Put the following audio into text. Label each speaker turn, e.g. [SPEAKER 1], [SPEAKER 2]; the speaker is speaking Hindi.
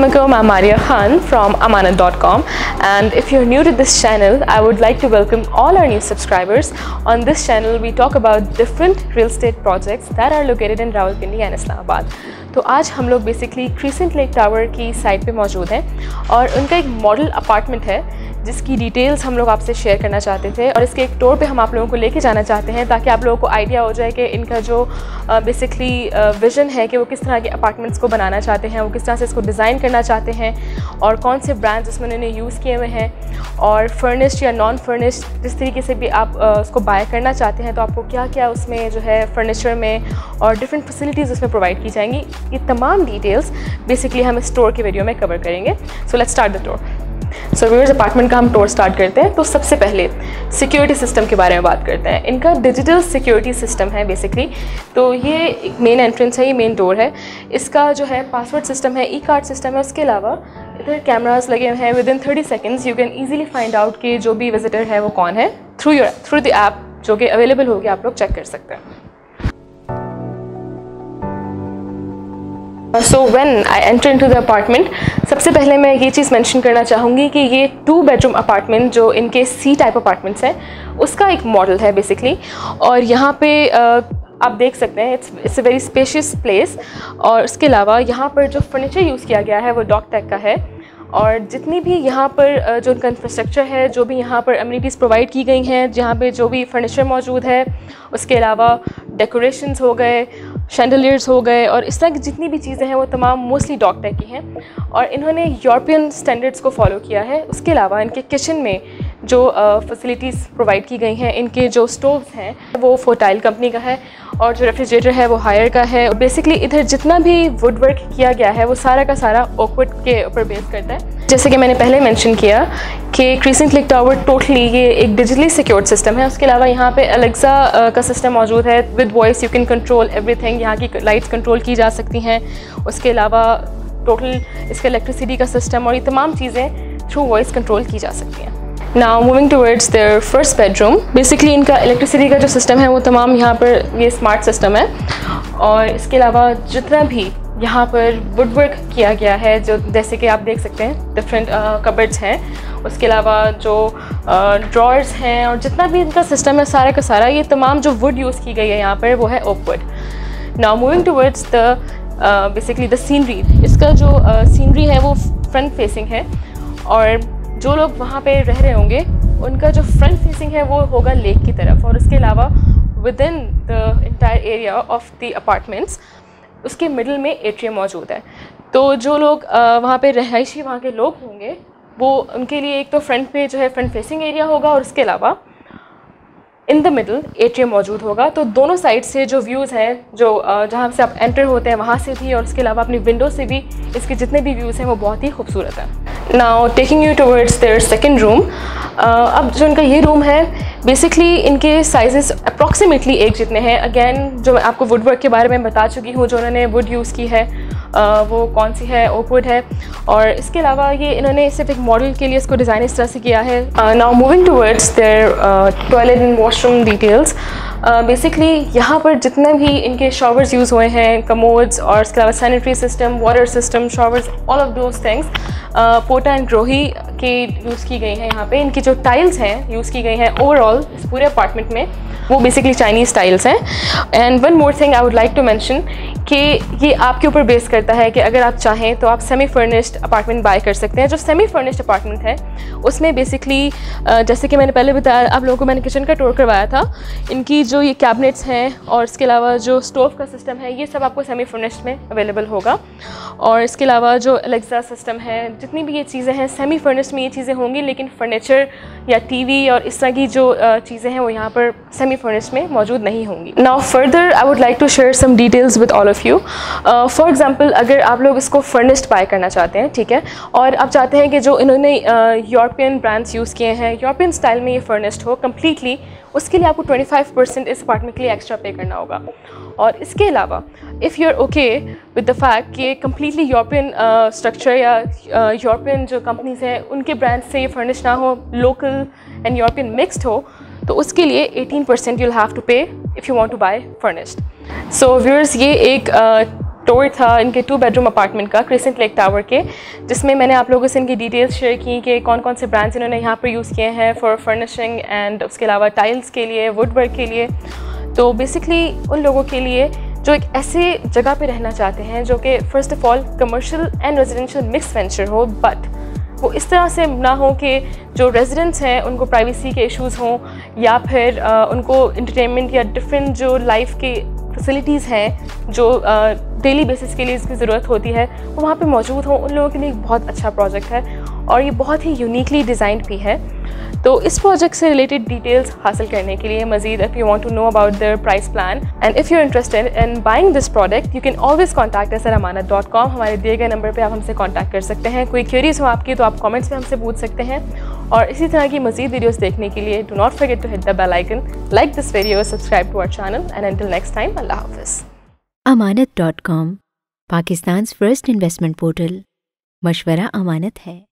[SPEAKER 1] Assalamualaikum, I'm Maria Khan from amanat.com and if you're new to this channel, I would like to welcome all our new subscribers. On this channel, we talk about different real estate projects that are located in Rawalpindi and Islamabad. तो आज हम लोग बेसिकली क्रीसेंट लेक टावर की साइड पे मौजूद हैं और उनका एक मॉडल अपार्टमेंट है जिसकी डिटेल्स हम लोग आपसे शेयर करना चाहते थे और इसके एक टूर पे हम आप लोगों को लेके जाना चाहते हैं ताकि आप लोगों को आइडिया हो जाए कि इनका जो बेसिकली विज़न है कि वो किस तरह के अपार्टमेंट्स को बनाना चाहते हैं, वो किस तरह से इसको डिज़ाइन करना चाहते हैं और कौन से ब्रांड्स उसमें उन्होंने यूज़ किए हुए हैं और फर्निश्ड या नॉन फर्निश्ड जिस तरीके से भी आप उसको बाय करना चाहते हैं तो आपको क्या क्या उसमें जो है फर्नीचर में और डिफरेंट फैसिलिटीज़ उसमें प्रोवाइड की जाएँगी। ये तमाम डिटेल्स बेसिकली हम इस टूर के वीडियो में कवर करेंगे। So let's start the tour so viewers apartment का हम टूर स्टार्ट करते हैं तो सबसे पहले सिक्योरिटी सिस्टम के बारे में बात करते हैं। इनका डिजिटल सिक्योरिटी सिस्टम है बेसिकली तो ये मेन एंट्रेंस है, ये मेन डोर है। इसका जो है पासवर्ड सिस्टम है ई कार्ड सिस्टम है, उसके अलावा इधर कैमराज लगे हुए हैं। Within thirty seconds you can easily find out कि जो भी विजिटर है, वो कौन है। Through your through the app जो कि अवेलेबल होगी, आप लोग चेक कर सकते हैं। So when I enter into the apartment सबसे पहले मैं ये चीज़ मेंशन करना चाहूँगी कि ये टू बेडरूम अपार्टमेंट जो इनके सी टाइप अपार्टमेंट्स हैं उसका एक मॉडल है बेसिकली और यहाँ पे uh, आप देख सकते हैं it's it's a very spacious place और उसके अलावा यहाँ पर जो फर्नीचर यूज़ किया गया है वो डॉक टैक का है. और जितनी भी यहाँ पर जो उनका इंफ्रास्ट्रक्चर है जो भी यहाँ पर अम्यूनिटीज़ प्रोवाइड की गई हैं जहाँ पे जो भी फर्नीचर मौजूद है उसके अलावा डेकोरेशंस हो गए शैंडलियर्स हो गए और इस तरह की जितनी भी चीज़ें हैं वो तमाम मोस्टली डॉक टाइप की हैं। और इन्होंने यूरोपियन स्टैंडर्ड्स को फॉलो किया है। उसके अलावा इनके किचन में जो फैसिलिटीज़ प्रोवाइड की गई हैं, इनके जो स्टोव्स हैं, वो फोटाइल कंपनी का है और जो रेफ्रिजरेटर है वो हायर का है। बेसिकली इधर जितना भी वुड वर्क किया गया है, वो सारा का सारा ओकवुड के ऊपर बेस करता है। जैसे कि मैंने पहले मेंशन किया कि क्रीसेंट क्लिक टावर टोटली ये एक डिजिटली सिक्योर्ड सिस्टम है। उसके अलावा यहाँ पे अलेक्सा का सिस्टम मौजूद है। With voice you can control everything यहाँ की लाइट्स कंट्रोल की जा सकती हैं। उसके अलावा टोटल इसका इलेक्ट्रिसिटी का सिस्टम और ये तमाम चीज़ें थ्रू वॉइस कंट्रोल की जा सकती हैं। Now moving towards their first bedroom basically इनका इलेक्ट्रिसिटी का जो सिस्टम है वो तमाम यहाँ पर ये स्मार्ट सिस्टम है। और इसके अलावा जितना भी यहाँ पर वुड वर्क किया गया है जो जैसे कि आप देख सकते हैं डिफरेंट कबर्ड्स uh, हैं। उसके अलावा जो ड्रॉर्स uh, हैं और जितना भी इनका सिस्टम है सारा का सारा ये तमाम जो वुड यूज़ की गई है यहाँ पर वो है oak wood now moving towards the basically the scenery इसका जो सीनरी uh, है वो फ्रंट फेसिंग है। और जो लोग वहाँ पे रह रहे होंगे उनका जो फ्रंट फेसिंग है वो होगा लेक की तरफ़। और उसके अलावा with in the entire area of the apartments उसके मिडल में एट्रियम मौजूद है। तो जो लोग वहाँ पे रहायशी वहाँ के लोग होंगे, वो उनके लिए एक तो फ्रंट पे जो है फ्रंट फेसिंग एरिया होगा और उसके अलावा इन द मिडल एट्रियम मौजूद होगा। तो दोनों साइड से जो व्यूज़ हैं, जो जहाँ से आप एंटर होते हैं, वहाँ से भी और उसके अलावा अपनी विंडो से भी इसके जितने भी व्यूज़ हैं, वो बहुत ही खूबसूरत हैं। Now taking you towards their second room अब जो इनका ये रूम है बेसिकली इनके साइजेस अप्रॉक्सीमेटली एक जितने हैं। अगेन जो मैं आपको वुड वर्क के बारे में बता चुकी हूँ, जो उन्होंने वुड यूज़ की है वो कौन सी है ओकवुड है। और इसके अलावा ये इन्होंने सिर्फ़ एक मॉडल के लिए इसको डिज़ाइन इस तरह से किया है। Now moving towards their toilet and washroom details basically यहाँ पर जितने भी इनके शॉवर्स यूज़ हुए हैं कमोड्स और इसके अलावा sanitary system water system showers all of those things Paonta and Grohe के यूज़ की गई हैं यहाँ पे। इनकी जो टाइल्स हैं यूज़ की गई हैं ओवरऑल इस पूरे अपार्टमेंट में, वो बेसिकली चाइनीज़ टाइल्स हैं। And one more thing I would like to mention कि ये आपके ऊपर बेस करता है कि अगर आप चाहें तो आप सेमी फर्निश्ड अपार्टमेंट बाय कर सकते हैं। जो सेमी फर्निश्ड अपार्टमेंट है, उसमें बेसिकली जैसे कि मैंने पहले बताया, आप लोगों को मैंने किचन का टूर करवाया था। इनकी जो ये कैबिनेट्स हैं और इसके अलावा जो स्टोव का सिस्टम है, ये सब आपको सेमी फर्निश्ड में अवेलेबल होगा। और इसके अलावा जो अलेक्सा सिस्टम है, जितनी भी ये चीज़ें हैं सेमी फर्निश्ड में ये चीज़ें होंगी, लेकिन फर्नीचर या टीवी और इस तरह की जो चीज़ें हैं, वो यहाँ पर सेमी फर्निश्ड में मौजूद नहीं होंगी। Now further I would like to share some details with all of you for example अगर आप लोग इसको फर्निश्ड बाय करना चाहते हैं, ठीक है? और आप चाहते हैं कि जो इन्होंने यूरोपियन ब्रांड्स यूज़ किए हैं यूरोपियन स्टाइल में ये फर्निश्ड हो कम्प्लीटली उसके लिए आपको 25 परसेंट इस अपार्टमेंट के लिए एक्स्ट्रा पे करना होगा। और इसके अलावा if you are okay with the fact कि कम्प्लीटली यूरोपियन स्ट्रक्चर या यूरोपियन uh, जो कंपनीज़ हैं उनके ब्रांड से ये फर्निश ना हो लोकल एंड यूरोपियन मिक्सड हो तो उसके लिए 18 percent you'll have to pay if you want to buy furnished so viewers ये एक uh, टूर था इनके टू बेडरूम अपार्टमेंट का क्रिसेंट लेक टावर के जिसमें मैंने आप लोगों से इनकी डिटेल्स शेयर की कि कौन कौन से ब्रांड्स इन्होंने यहाँ पर यूज़ किए हैं फॉर फर्निशिंग एंड उसके अलावा टाइल्स के लिए वुड वर्क के लिए। तो बेसिकली उन लोगों के लिए जो एक ऐसे जगह पे रहना चाहते हैं जो कि first of all commercial and residential mix venture हो बट वो इस तरह से ना हो कि जो रेजिडेंट्स हैं उनको प्राइवेसी के इश्यूज़ हों या फिर आ, उनको इंटरटेनमेंट या डिफरेंट जो लाइफ के फैसिलिटीज़ हैं जो डेली बेसिस के लिए इसकी ज़रूरत होती है, वो वहाँ पे मौजूद हों, उन लोगों के लिए एक बहुत अच्छा प्रोजेक्ट है और ये बहुत ही यूनिकली डिज़ाइंड भी है। तो इस प्रोजेक्ट से रिलेटेड डिटेल्स हासिल करने के लिए मजीद if you want to know about their price plan and if you interested in buying this product you can always contact us Amanat dot com हमारे दिए गए नंबर पर आप हमसे कॉन्टैक्ट कर सकते हैं। कोई क्यूरीज हो आपकी तो आप कॉमेंट्स में हमसे पूछ सकते हैं। और इसी तरह की मजीद वीडियोस देखने के लिए do not forget to hit the bell icon like this video subscribe to our channel and until next time अल्लाह हाफिज़
[SPEAKER 2] Amanat dot com Pakistan first investment portal मशवरा अमानत है